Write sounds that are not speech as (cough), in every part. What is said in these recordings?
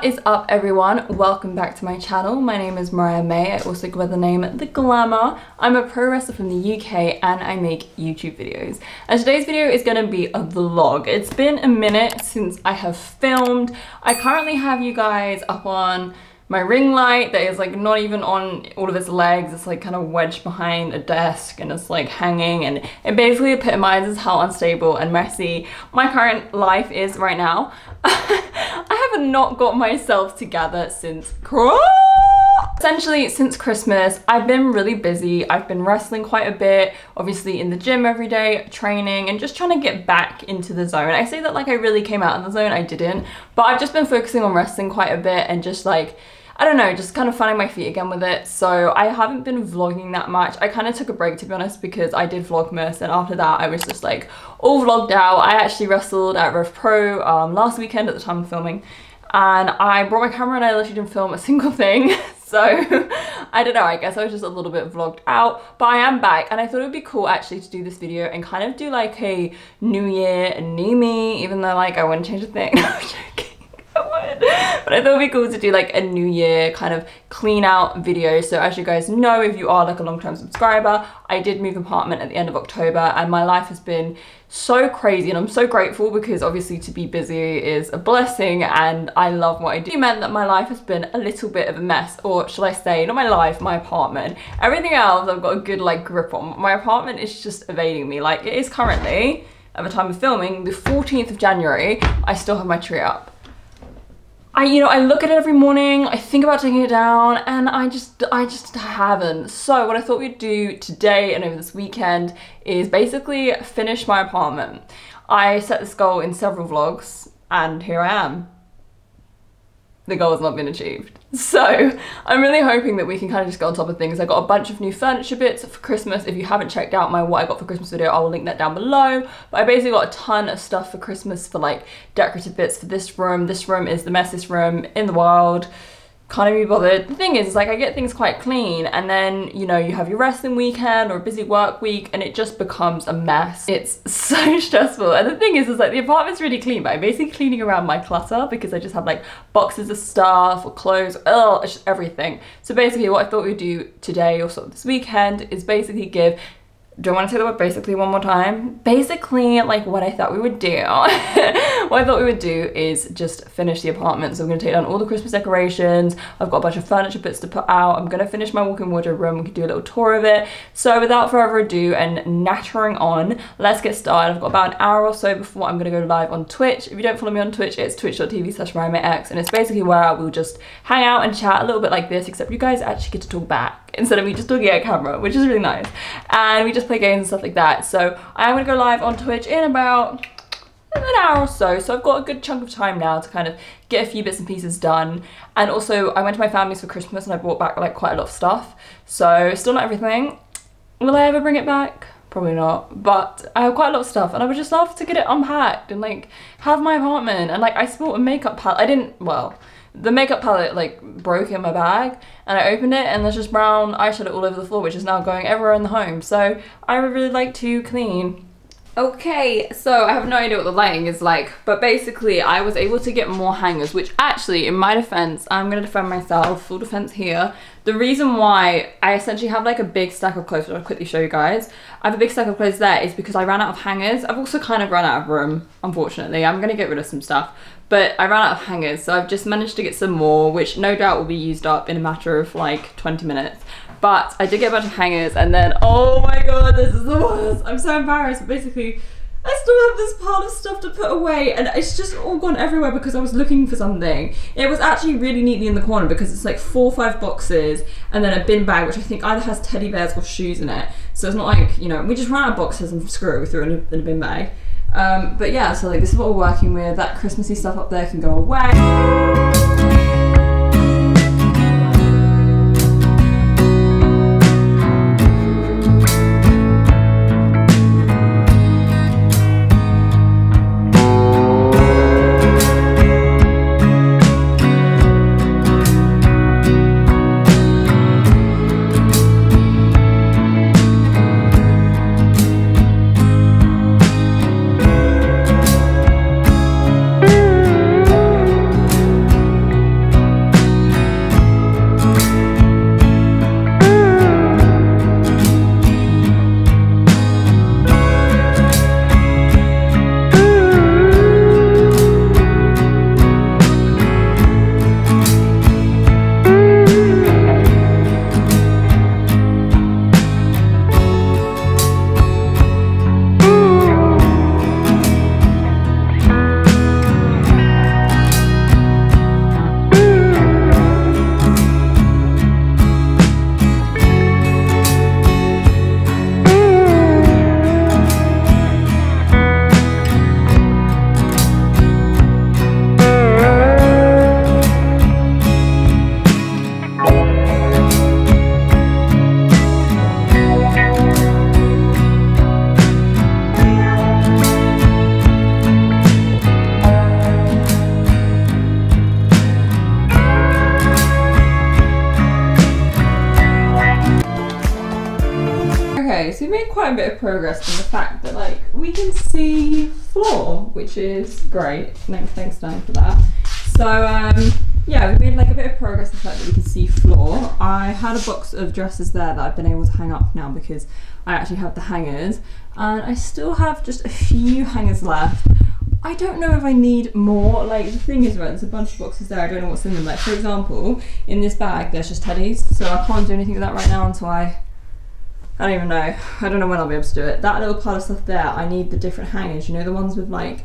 What is up everyone? Welcome back to my channel. My name is Mariah May. I also go by the name The Glamour. I'm a pro wrestler from the UK and I make YouTube videos. And today's video is going to be a vlog. It's been a minute since I have filmed. I currently have you guys up on my ring light that is like not even on all of its legs. It's like kind of wedged behind a desk and it's like hanging and it basically epitomizes how unstable and messy my current life is right now. (laughs) Have not got myself together since Essentially, since Christmas, I've been really busy. I've been wrestling quite a bit, obviously in the gym every day, training, and just trying to get back into the zone. I say that like I really came out of the zone, I didn't, but I've just been focusing on wrestling quite a bit and just like I don't know, just kind of finding my feet again with it. So I haven't been vlogging that much. I kind of took a break to be honest because I did Vlogmas and after that I was just like all vlogged out. I actually wrestled at Rev Pro um, last weekend at the time of filming and I brought my camera and I literally didn't film a (laughs) single thing. So (laughs) I don't know, I guess I was just a little bit vlogged out, but I am back and I thought it would be cool actually to do this video and kind of do like a new year, new me, even though like I wouldn't change a thing. (laughs) (laughs) but I thought it'd be cool to do like a new year kind of clean out video. So as you guys know, if you are like a long time subscriber, I did move apartment at the end of October and my life has been so crazy and I'm so grateful because obviously to be busy is a blessing and I love what I do. It meant that my life has been a little bit of a mess or shall I say, not my life, my apartment. Everything else I've got a good like grip on. My apartment is just evading me like it is currently at the time of filming, the 14th of January, I still have my tree up. I, you know, I look at it every morning, I think about taking it down, and I just, I just haven't. So what I thought we'd do today and over this weekend is basically finish my apartment. I set this goal in several vlogs, and here I am the goal has not been achieved. (laughs) So I'm really hoping that we can kind of just go on top of things. I got a bunch of new furniture bits for Christmas. If you haven't checked out my what I got for Christmas video, I will link that down below. But I basically got a ton of stuff for Christmas for like decorative bits for this room. This room is the messiest room in the world can't even be bothered. The thing is, like I get things quite clean and then, you know, you have your wrestling weekend or a busy work week and it just becomes a mess. It's (laughs) so stressful. And the thing is, is like the apartment's really clean, but I'm basically cleaning around my clutter because I just have like boxes of stuff or clothes, oh, just everything. So basically what I thought we'd do today or sort of this weekend is basically give do I want to say the word basically one more time? Basically, like what I thought we would do. (laughs) what I thought we would do is just finish the apartment. So I'm going to take down all the Christmas decorations. I've got a bunch of furniture bits to put out. I'm going to finish my walk-in wardrobe room. We can do a little tour of it. So without further ado and nattering on, let's get started. I've got about an hour or so before I'm going to go live on Twitch. If you don't follow me on Twitch, it's twitch.tv slash and it's basically where we'll just hang out and chat a little bit like this, except you guys actually get to talk back instead of me just talking at camera, which is really nice. And we just play games and stuff like that. So I'm gonna go live on Twitch in about an hour or so. So I've got a good chunk of time now to kind of get a few bits and pieces done. And also I went to my family's for Christmas and I brought back like quite a lot of stuff. So still not everything. Will I ever bring it back? Probably not, but I have quite a lot of stuff and I would just love to get it unpacked and like have my apartment and like I bought a makeup palette. I didn't, well, the makeup palette like broke in my bag and I opened it and there's just brown eyeshadow all over the floor which is now going everywhere in the home so I would really like to clean. Okay, so I have no idea what the lighting is like, but basically I was able to get more hangers, which actually, in my defense, I'm gonna defend myself, full defense here. The reason why I essentially have like a big stack of clothes, which I'll quickly show you guys. I have a big stack of clothes there is because I ran out of hangers. I've also kind of run out of room, unfortunately. I'm gonna get rid of some stuff, but I ran out of hangers, so I've just managed to get some more, which no doubt will be used up in a matter of like 20 minutes. But I did get a bunch of hangers and then, oh my god, this is the worst. I'm so embarrassed. But basically, I still have this pile of stuff to put away and it's just all gone everywhere because I was looking for something. It was actually really neatly in the corner because it's like four or five boxes and then a bin bag which I think either has teddy bears or shoes in it. So it's not like, you know, we just ran out of boxes and screw it in a, in a bin bag. Um, but yeah, so like this is what we're working with. That Christmassy stuff up there can go away. Okay, so we made quite a bit of progress in the fact that like we can see floor, which is great. Thanks, thanks Dan for that. So um, yeah, we made like a bit of progress in the fact that we can see floor. I had a box of dresses there that I've been able to hang up now because I actually have the hangers, and I still have just a few hangers left. I don't know if I need more. Like the thing is, right, there's a bunch of boxes there. I don't know what's in them. Like for example, in this bag, there's just teddies, so I can't do anything with that right now until I. I don't even know. I don't know when I'll be able to do it. That little pile of stuff there, I need the different hangers. You know the ones with like,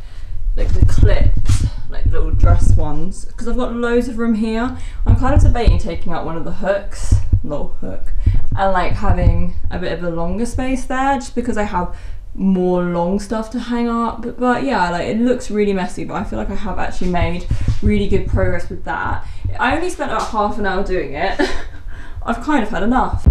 like the clips, like little dress ones. Because I've got loads of room here. I'm kind of debating taking out one of the hooks, little hook, and like having a bit of a longer space there, just because I have more long stuff to hang up but, but, yeah like it looks really messy but I feel like I have actually made really good progress with that I only spent about half an hour doing it (laughs) I've kind of had enough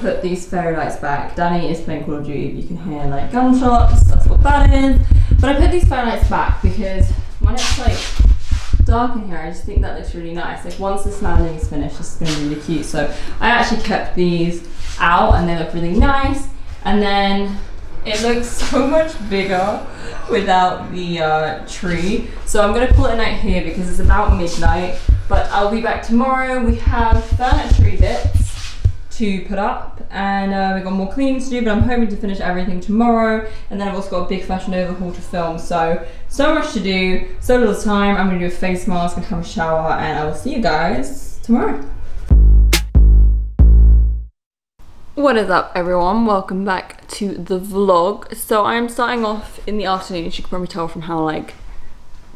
put these fairy lights back. Danny is playing Call of Duty. You can hear like gunshots. That's what that is. But I put these fairy lights back because when it's like dark in here, I just think that looks really nice. Like once this landing is finished, going to be really cute. So I actually kept these out and they look really nice. And then It looks (laughs) so much bigger without the uh, tree. So I'm gonna call it a night here because it's about midnight. But I'll be back tomorrow. We have furniture bits to put up. And uh, we've got more cleaning to do but I'm hoping to finish everything tomorrow. And then I've also got a big fashion overhaul to film. So so much to do so little time. I'm gonna do a face mask and have a shower and I will see you guys tomorrow. What is up everyone? Welcome back to the vlog. So I'm starting off in the afternoon, as you can probably tell from how like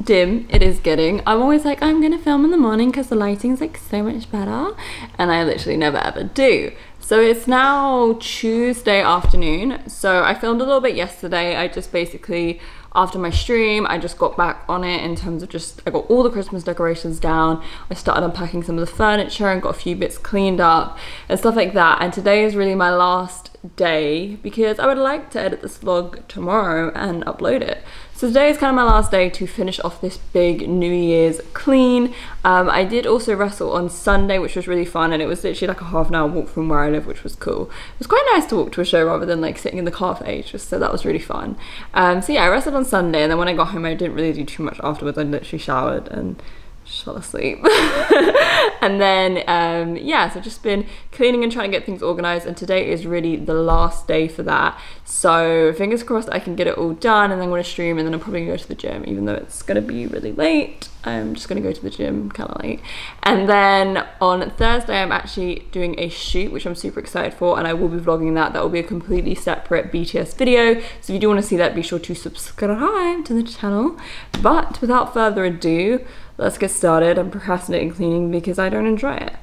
dim it is getting. I'm always like, I'm gonna film in the morning because the lighting is like so much better. And I literally never ever do. So it's now Tuesday afternoon. So I filmed a little bit yesterday. I just basically after my stream i just got back on it in terms of just i got all the christmas decorations down i started unpacking some of the furniture and got a few bits cleaned up and stuff like that and today is really my last day because i would like to edit this vlog tomorrow and upload it so today is kind of my last day to finish off this big New Year's clean. Um, I did also wrestle on Sunday, which was really fun, and it was literally like a half an hour walk from where I live, which was cool. It was quite nice to walk to a show rather than like sitting in the car for ages, so that was really fun. Um, so yeah, I wrestled on Sunday, and then when I got home, I didn't really do too much afterwards. I literally showered and just fell asleep. (laughs) and then, um, yeah, so just been cleaning and trying to get things organized. And today is really the last day for that. So fingers crossed I can get it all done and then I'm to stream and then I'm probably to go to the gym, even though it's going to be really late. I'm just going to go to the gym kind of late. And then on Thursday, I'm actually doing a shoot, which I'm super excited for. And I will be vlogging that. That will be a completely separate BTS video. So if you do want to see that, be sure to subscribe to the channel. But without further ado, let's get started. I'm procrastinating cleaning because I don't enjoy it.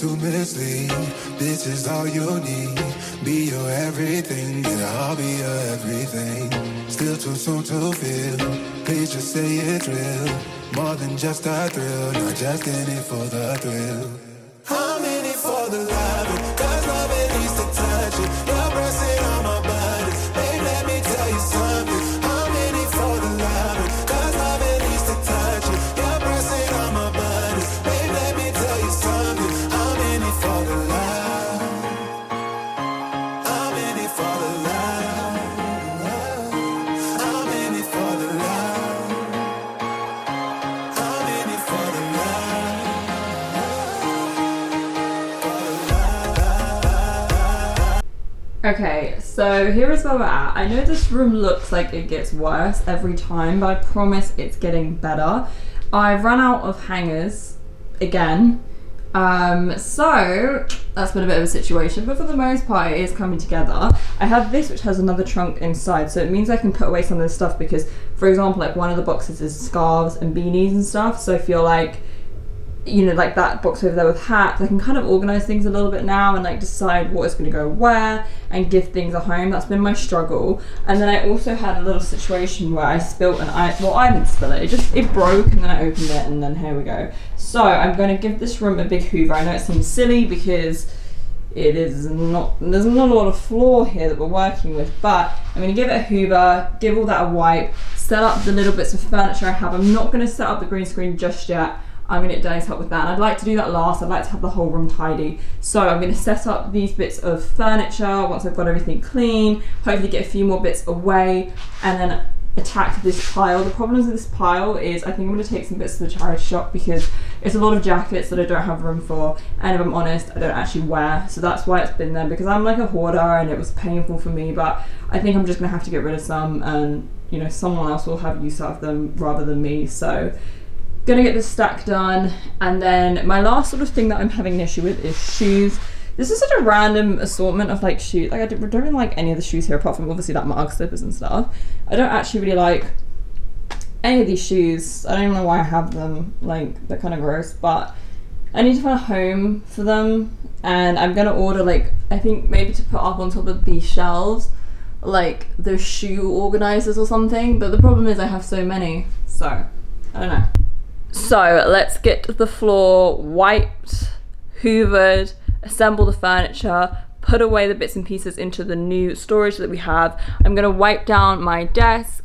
To mislead. This is all you need. Be your everything, yeah, I'll be your soon to feel. Please just say it's real. More than just a thrill, not just in it for the thrill. Okay, so here is where we're at. I know this room looks like it gets worse every time, but I promise it's getting better. I've run out of hangers again. Um, so that's been a bit of a situation, but for the most part, it is coming together. I have this, which has another trunk inside, so it means I can put away some of this stuff because, for example, like one of the boxes is scarves and beanies and stuff. So I feel like you know, like that box over there with hats, I can kind of organize things a little bit now and like decide what is going to go where and give things a home. That's been my struggle. And then I also had a little situation where I spilt an I well, I didn't spill it. It just it broke and then I opened it and then here we go. So I'm going to give this room a big hoover. I know it seems silly because it is not there's not a lot of floor here that we're working with but I'm going to give it a hoover give all that a wipe set up the little bits of furniture I have I'm not going to set up the green screen just yet I'm going to get Dennis help with that. And I'd like to do that last. I'd like to have the whole room tidy. So I'm going to set up these bits of furniture once I've got everything clean hopefully get a few more bits away and then attack this pile. The problem with this pile is I think I'm going to take some bits to the charity shop because it's a lot of jackets that I don't have room for. And if I'm honest I don't actually wear. So that's why it's been there because I'm like a hoarder and it was painful for me but I think I'm just going to have to get rid of some and you know someone else will have use out of them rather than me. So gonna get this stack done and then my last sort of thing that I'm having an issue with is shoes. This is such a random assortment of like shoes. Like I don't, really like any of the shoes here apart from obviously like my slippers and stuff. I don't actually really like any of these shoes. I don't even know why I have them like they're kind of gross but I need to find a home for them and I'm gonna order like I think maybe to put up on top of these shelves like the shoe organizers or something but the problem is I have so many so I don't know so let's get the floor wiped, hoovered, assemble the furniture, put away the bits and pieces into the new storage that we have. I'm gonna wipe down my desk.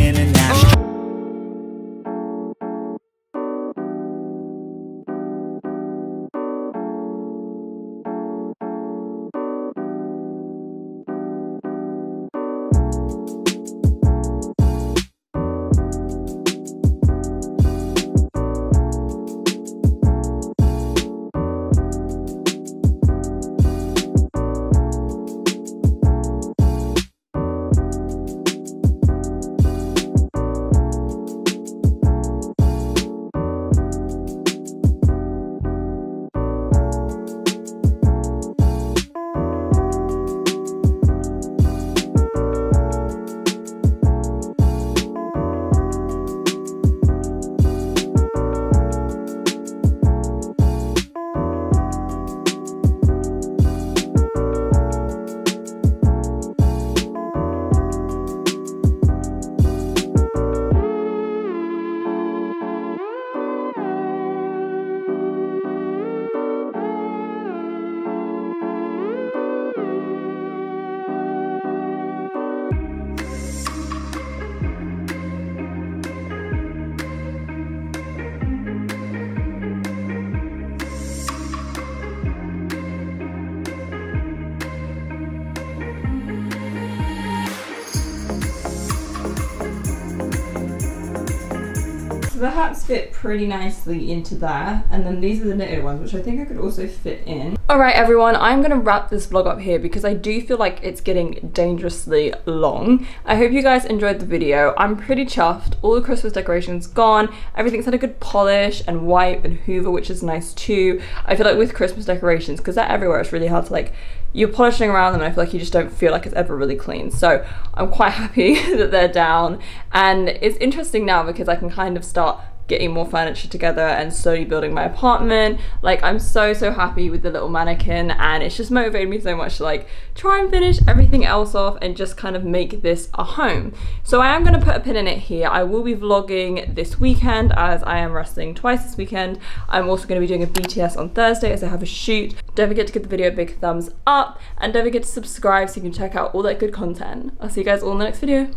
the hats fit pretty nicely into there. And then these are the knitted ones, which I think I could also fit in. All right, everyone, I'm gonna wrap this vlog up here because I do feel like it's getting dangerously long. I hope you guys enjoyed the video. I'm pretty chuffed. All the Christmas decorations gone. Everything's had a good polish and wipe and hoover, which is nice too. I feel like with Christmas decorations, because they're everywhere, it's really hard to like you're polishing around them and I feel like you just don't feel like it's ever really clean. So I'm quite (laughs) happy (laughs) that they're down. And it's interesting now because I can kind of start getting more furniture together and slowly building my apartment. Like I'm so so happy with the little mannequin and it's just motivated me so much to like try and finish everything else off and just kind of make this a home. So I am going to put a pin in it here. I will be vlogging this weekend as I am wrestling twice this weekend. I'm also going to be doing a BTS on Thursday as I have a shoot. Don't forget to give the video a big thumbs up and don't forget to subscribe so you can check out all that good content. I'll see you guys all in the next video.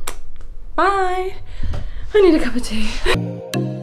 Bye! I need a cup of tea. (laughs)